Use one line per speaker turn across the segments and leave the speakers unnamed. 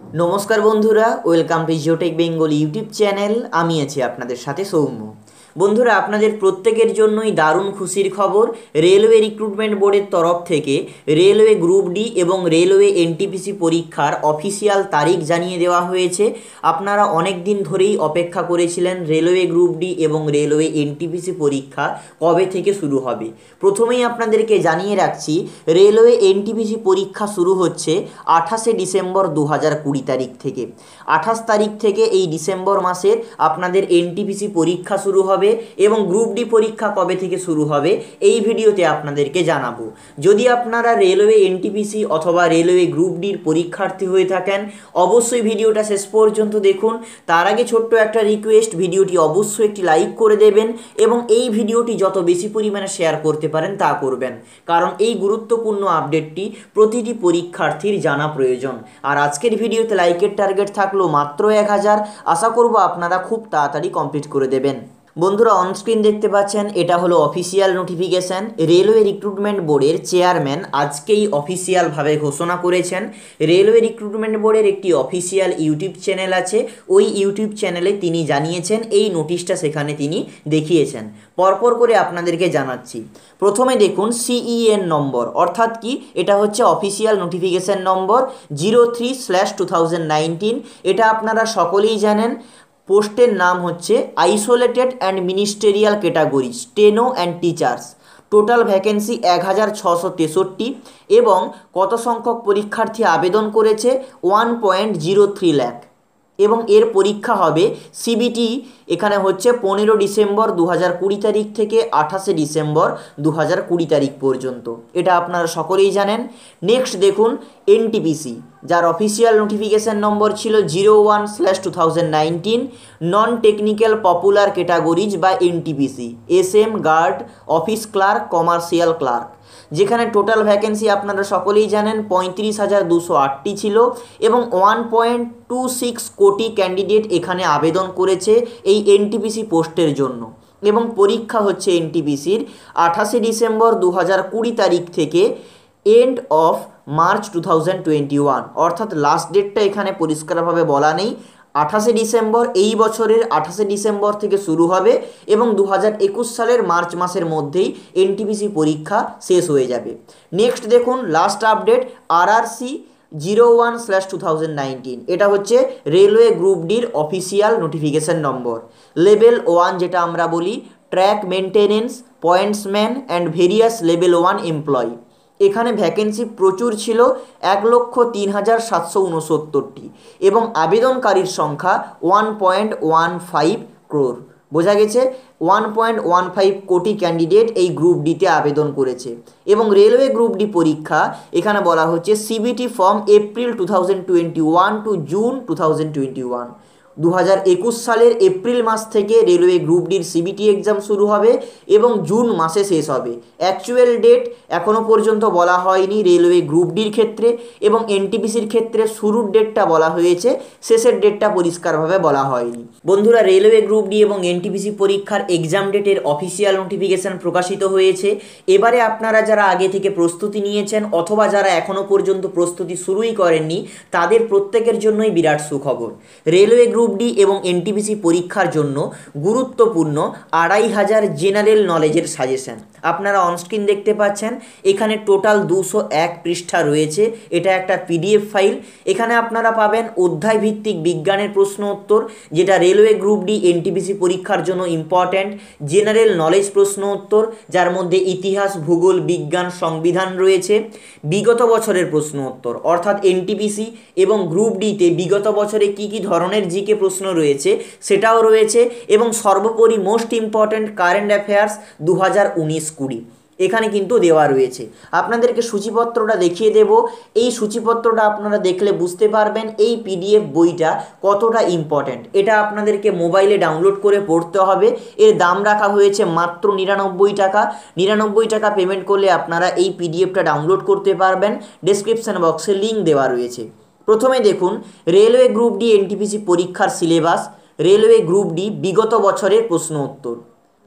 নমস্কার বন্ধুরা welcome to Geotech Bengal YouTube channel আমি আছি আপনাদের সাথে সৌম্য। বন্ধুরা, আপনাদের প্রত্যেকের জন্যই দারুণ খুশির খবর। রেলওয়ে রিক্রুটমেন্ট বোর্ডের তরফ থেকে রেলওয়ে গ্রুপ ডি এবং রেলওয়ে এনটিপিসি পরীক্ষার অফিসিয়াল তারিখ জানিয়ে দেওয়া হয়েছে। আপনারা অনেক দিন ধরেই অপেক্ষা করেছিলেন রেলওয়ে গ্রুপ ডি এবং রেলওয়ে এনটিপিসি পরীক্ষা কবে থেকে শুরু হবে। প্রথমেই আপনাদেরকে জানিয়ে রাখছি, রেলওয়ে এনটিপিসি পরীক্ষা শুরু হচ্ছে আঠাশে ডিসেম্বর দু হাজার কুড়ি তারিখ থেকে। আঠাশ তারিখ থেকে এই ডিসেম্বর মাসের আপনাদের এনটিপিসি পরীক্ষা শুরু হবে। এবং গ্রুপ ডি পরীক্ষা কবে থেকে শুরু হবে, এই ভিডিওতে আপনাদেরকে জানাব। যদি আপনারা রেলওয়ে এনটিপিসি অথবা রেলওয়ে গ্রুপ ডির পরীক্ষার্থী হয়ে থাকেন, অবশ্যই ভিডিওটা শেষ পর্যন্ত দেখুন। তার আগে ছোট্ট একটা রিকোয়েস্ট ভিডিওটি অবশ্যই একটি লাইক করে দেবেন এবং এই ভিডিওটি যত বেশি পরিমাণে শেয়ার করতে পারেন তা করবেন। কারণ এই গুরুত্বপূর্ণ আপডেটটি প্রতিটি পরীক্ষার্থীর জানা প্রয়োজন। আর আজকের ভিডিওতে লাইকের টার্গেট থাকল মাত্র এক হাজার। আশা করব আপনারা খুব তাড়াতাড়ি কমপ্লিট করে দেবেন। বন্ধুরা অনস্ক্রিন দেখতে পাচ্ছেন, এটা হলো অফিসিয়াল নোটিফিকেশান রেলওয়ে রিক্রুটমেন্ট বোর্ডের চেয়ারম্যান আজকেই অফিসিয়ালভাবে ঘোষণা করেছেন। রেলওয়ে রিক্রুটমেন্ট বোর্ডের একটি অফিসিয়াল ইউটিউব চ্যানেল আছে। ওই ইউটিউব চ্যানেলে তিনি জানিয়েছেন, এই নোটিশটা সেখানে তিনি দেখিয়েছেন। পরপর করে আপনাদেরকে জানাচ্ছি। প্রথমে দেখুন সিইএন নম্বর অর্থাৎ কি? এটা হচ্ছে official notification number zero three slash two এটা আপনারা সকলেই জানেন। পোস্টের নাম হচ্ছে isolated and ministerial category steno and teachers. Total vacancy এক হাজার ছশো তেষট্টি এবং কত সংখ্যক পরীক্ষার্থী আবেদন করেছে? One point zero three lakh. এবং এর পরীক্ষা হবে সিবিটি এখানে হচ্ছে পনেরো ডিসেম্বর দু হাজার কুড়ি তারিখ থেকে আঠাশে ডিসেম্বর দু হাজার কুড়ি তারিখ পর্যন্ত। এটা আপনারা সকলেই জানেন। নেক্সট দেখুন এনটিপিসি যার অফিসিয়াল নোটিফিকেশান নম্বর ছিল zero one slash two thousand non technical popular categories বা NTPC S M guard office clerk commercial clerk যেখানে টোটাল ভ্যাকেন্সি আপনারা সকলেই জানেন পঁয়ত্রিশ হাজার দুশো আটটি ছিল এবং one point two six crore candidate এখানে আবেদন করেছে এই এনটিপিসি পোস্টের জন্য। এবং পরীক্ষা হচ্ছে এনটিপিসির আঠাশে ডিসেম্বর দু হাজার কুড়ি তারিখ থেকে end of March two thousand twenty one অর্থাৎ লাস্ট ডেটটা এখানে পরিষ্কারভাবে বলা নেই। আঠাশে ডিসেম্বর এই বছরের আঠাশে ডিসেম্বর থেকে শুরু হবে এবং দু হাজার একুশ সালের মার্চ মাসের মধ্যেই এনটিপিসি পরীক্ষা শেষ হয়ে যাবে। নেক্সট দেখুন last update RRC zero one slash two thousand nineteen এটা হচ্ছে রেলওয়ে গ্রুপ ডির official notification number level one যেটা আমরা বলি track maintenance pointsman and various level one employee এখানে ভ্যাকেন্সি প্রচুর ছিল এক লক্ষ তিন হাজার সাতশো উনসত্তরটি এবং আবেদনকারীর সংখ্যা one point one five crore বোঝা গেছে one point one five crore candidate এই গ্রুপ ডিতে আবেদন করেছে এবং রেলওয়ে গ্রুপ ডি পরীক্ষা এখানে বলা হচ্ছে CBT from April two thousand twenty one to June two thousand twenty one দু হাজার একুশ সালের এপ্রিল মাস থেকে রেলওয়ে গ্রুপ ডির সিবিটি এক্সাম শুরু হবে এবং জুন মাসে শেষ হবে। অ্যাকচুয়াল ডেট এখনও পর্যন্ত বলা হয়নি রেলওয়ে গ্রুপ ডির ক্ষেত্রে এবং এনটিপিসির ক্ষেত্রে শুরুর ডেটটা বলা হয়েছে, শেষের ডেটটা পরিষ্কারভাবে বলা হয়নি। বন্ধুরা, রেলওয়ে গ্রুপ ডি এবং এনটিপিসি পরীক্ষার এক্সাম ডেটের অফিসিয়াল নোটিফিকেশান প্রকাশিত হয়েছে। এবারে আপনারা যারা আগে থেকে প্রস্তুতি নিয়েছেন অথবা যারা এখনও পর্যন্ত প্রস্তুতি শুরুই করেননি, তাদের প্রত্যেকের জন্যই বিরাট সুখবর। রেলওয়ে গ্রুপ গ্রুপ ডি এবং এনটিপিসি পরীক্ষার জন্য গুরুত্বপূর্ণ আড়াই হাজার জেনারেল নলেজের সাজেশন। আপনারা অনস্ক্রিন দেখতে পাচ্ছেন, এখানে টোটাল দুশো এক পৃষ্ঠা রয়েছে। এটা একটা পিডিএফ ফাইল এখানে আপনারা পাবেন অধ্যায় ভিত্তিক বিজ্ঞানের প্রশ্ন উত্তর, যেটা রেলওয়ে গ্রুপ ডি, এনটিপিসি পরীক্ষার জন্য ইম্পর্ট্যান্ট জেনারেল নলেজ প্রশ্ন উত্তর, যার মধ্যে ইতিহাস, ভূগোল, বিজ্ঞান, সংবিধান রয়েছে। বিগত বছরের প্রশ্ন উত্তর। অর্থাৎ এনটিপিসি এবং গ্রুপ ডিতে বিগত বছরে কি কি ধরনের জিকে প্রশ্ন রয়েছে, সেটাও রয়েছে এবং সর্বোপরি মোস্ট ইম্পর্ট্যান্ট কারেন্ট অ্যাফেয়ার্স দু হাজার উনিশ কুড়ি। এখানে কিন্তু দেওয়া রয়েছে। আপনাদেরকে সূচিপত্রটা দেখিয়ে দেব। এই সূচিপত্রটা আপনারা দেখলে বুঝতে পারবেন এই পিডিএফ বইটা কতটা ইম্পর্ট্যান্ট এটা আপনাদেরকে মোবাইলে ডাউনলোড করে পড়তে হবে। এর দাম রাখা হয়েছে মাত্র নিরানব্বই টাকা। নিরানব্বই টাকা পেমেন্ট করলে আপনারা এই পিডিএফটা ডাউনলোড করতে পারবেন। ডেসক্রিপশান বক্সে লিঙ্ক দেওয়া রয়েছে। প্রথমে দেখুন, রেলওয়ে গ্রুপ ডি এনটিপিসি পরীক্ষার সিলেবাস, রেলওয়ে গ্রুপ ডি বিগত বছরের প্রশ্ন উত্তর।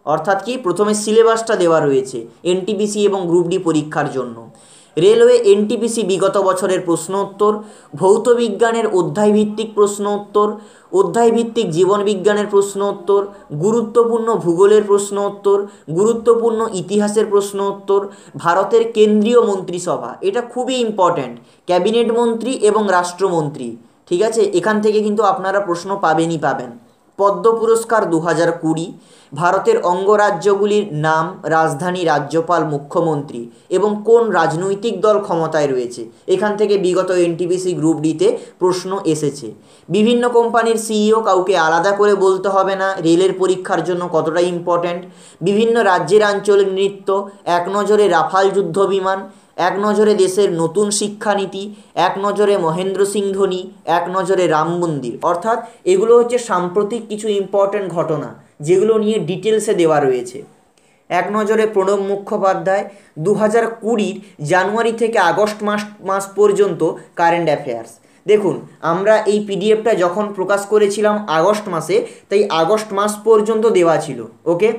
অর্থাৎ কি? প্রথমে সিলেবাসটা দেওয়া রয়েছে এনটিপিসি এবং গ্রুপ ডি পরীক্ষার জন্য। রেলওয়ে এনটিপিসি বিগত বছরের প্রশ্ন উত্তর ভৌত বিজ্ঞানের অধ্যায়ভিত্তিক প্রশ্ন উত্তর অধ্যায়ভিত্তিক জীবন বিজ্ঞানের প্রশ্ন উত্তর গুরুত্বপূর্ণ ভূগোলের প্রশ্ন উত্তর গুরুত্বপূর্ণ ইতিহাসের প্রশ্ন উত্তর ভারতের কেন্দ্রীয় মন্ত্রিসভা। এটা খুবই ইম্পর্ট্যান্ট ক্যাবিনেট মন্ত্রী এবং রাষ্ট্রমন্ত্রী। ঠিক আছে? এখান থেকে কিন্তু আপনারা প্রশ্ন পাবেনই পাবেন। পদ্ম পুরস্কার দু হাজার কুড়ি ভারতের অঙ্গরাজ্যগুলির নাম রাজধানী রাজ্যপাল মুখ্যমন্ত্রী এবং কোন রাজনৈতিক দল ক্ষমতায় রয়েছে। এখান থেকে বিগত এনটিপিসি গ্রুপ ডিতে প্রশ্ন এসেছে। বিভিন্ন কোম্পানির সিইও কাউকে আলাদা করে বলতে হবে না, রেলের পরীক্ষার জন্য কতটা ইম্পর্ট্যান্ট বিভিন্ন রাজ্যের আঞ্চলিক নৃত্য, এক নজরে রাফাল যুদ্ধ বিমান, এক নজরে দেশের নতুন শিক্ষানীতি, এক নজরে মহেন্দ্র সিং ধোনি, এক নজরে রাম মন্দির। অর্থাৎ এগুলো হচ্ছে সাম্প্রতিক কিছু ইম্পর্ট্যান্ট ঘটনা। যেগুলো নিয়ে ডিটেলসে দেওয়া রয়েছে। এক নজরে প্রণব মুখোপাধ্যায় দু হাজার কুড়ির জানুয়ারি থেকে আগস্ট মাস মাস পর্যন্ত কারেন্ট অ্যাফেয়ার্স। দেখুন, আমরা এই পিডিএফটা যখন প্রকাশ করেছিলাম আগস্ট মাসে, তাই আগস্ট মাস পর্যন্ত দেওয়া ছিল, ওকে?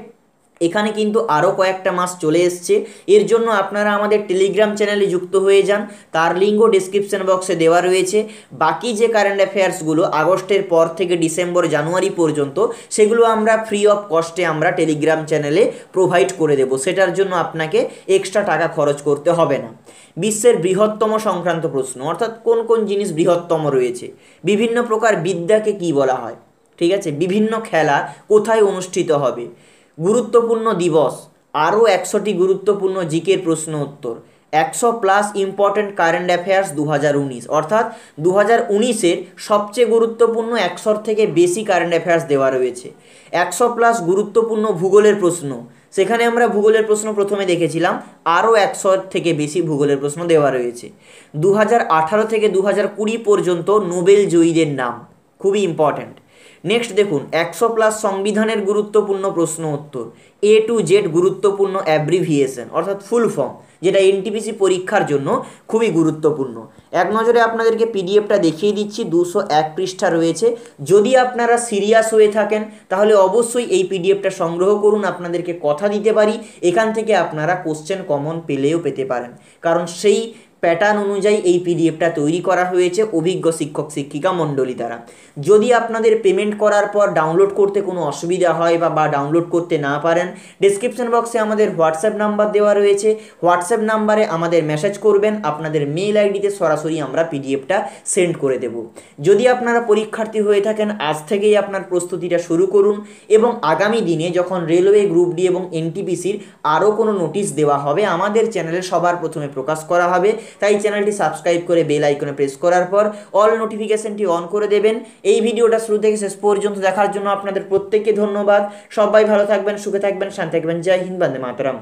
এখানে কিন্তু আরও কয়েকটা মাস চলে এসছে। এর জন্য আপনারা আমাদের টেলিগ্রাম চ্যানেলে যুক্ত হয়ে যান। তার লিঙ্কও ডিসক্রিপশন বক্সে দেওয়া রয়েছে। বাকি যে কারেন্ট অ্যাফেয়ার্সগুলো আগস্টের পর থেকে ডিসেম্বর, জানুয়ারি পর্যন্ত, সেগুলো আমরা ফ্রি অফ কস্টে আমরা টেলিগ্রাম চ্যানেলে প্রোভাইড করে দেবো। সেটার জন্য আপনাকে এক্সট্রা টাকা খরচ করতে হবে না। বিশ্বের বৃহত্তম সংক্রান্ত প্রশ্ন, অর্থাৎ কোন কোন জিনিস বৃহত্তম রয়েছে? বিভিন্ন প্রকার বিদ্যাকে কি বলা হয়? ঠিক আছে? বিভিন্ন খেলা কোথায় অনুষ্ঠিত হবে? গুরুত্বপূর্ণ দিবস। আরও একশোটি গুরুত্বপূর্ণ জিকের প্রশ্ন উত্তর। একশো প্লাস ইম্পর্ট্যান্ট কারেন্ট অ্যাফেয়ার্স দু অর্থাৎ দু হাজার সবচেয়ে গুরুত্বপূর্ণ একশোর থেকে বেশি কারেন্ট অ্যাফেয়ার্স দেওয়া রয়েছে। একশো প্লাস গুরুত্বপূর্ণ ভূগোলের প্রশ্ন। সেখানে আমরা ভূগোলের প্রশ্ন প্রথমে দেখেছিলাম। আরও একশোর থেকে বেশি ভূগোলের প্রশ্ন দেওয়া রয়েছে। দু হাজার আঠারো থেকে দু কুড়ি পর্যন্ত নোবেল জয়ীদের নাম। খুবই ইম্পর্ট্যান্ট নেক্সট দেখুন, একশো প্লাস সংবিধানের গুরুত্বপূর্ণ প্রশ্ন উত্তর। এ টু জেড গুরুত্বপূর্ণ অ্যাব্রিভিয়েশন অর্থাৎ ফুল ফর্ম যেটা এনটিপিসি পরীক্ষার জন্য খুবই গুরুত্বপূর্ণ। এক নজরে আপনাদেরকে পিডিএফটা দেখিয়ে দিচ্ছি, দুশো এক পৃষ্ঠা রয়েছে। যদি আপনারা সিরিয়াস হয়ে থাকেন, তাহলে অবশ্যই এই পিডিএফটা সংগ্রহ করুন, আপনাদেরকে কথা দিতে পারি। এখান থেকে আপনারা কোশ্চেন কমন পেলেও পেতে পারেন। কারণ সেই প্যাটার্ন অনুযায়ী এই পিডিএফটা তৈরি করা হয়েছে অভিজ্ঞ শিক্ষক শিক্ষিকা মণ্ডলী দ্বারা। যদি আপনাদের পেমেন্ট করার পর ডাউনলোড করতে কোনো অসুবিধা হয় বা বা ডাউনলোড করতে না পারেন ডিসক্রিপশন বক্সে আমাদের হোয়াটসঅ্যাপ নাম্বার দেওয়া রয়েছে। হোয়াটসঅ্যাপ নাম্বারে আমাদের মেসেজ করবেন, আপনাদের মেইল আইডিতে সরাসরি আমরা পিডিএফটা সেন্ড করে দেব। যদি আপনারা পরীক্ষার্থী হয়ে থাকেন, আজ থেকেই আপনার প্রস্তুতিটা শুরু করুন এবং আগামী দিনে যখন রেলওয়ে গ্রুপ ডি এবং এনটিপিসির আরও কোনো নোটিশ দেওয়া হবে, আমাদের চ্যানেলে সবার প্রথমে প্রকাশ করা হবে। তাই চ্যানেলটি সাবস্ক্রাইব করে বেল আইকনে প্রেস করার পর অল নোটিফিকেশনটি অন করে দেবেন। এই ভিডিওটা শুরু থেকে শেষ পর্যন্ত দেখার জন্য আপনাদের প্রত্যেককে ধন্যবাদ। সবাই ভালো থাকবেন, সুখে থাকবেন, শান্তি থাকবেন। জয় হিন্দ, বন্দে মাতরম।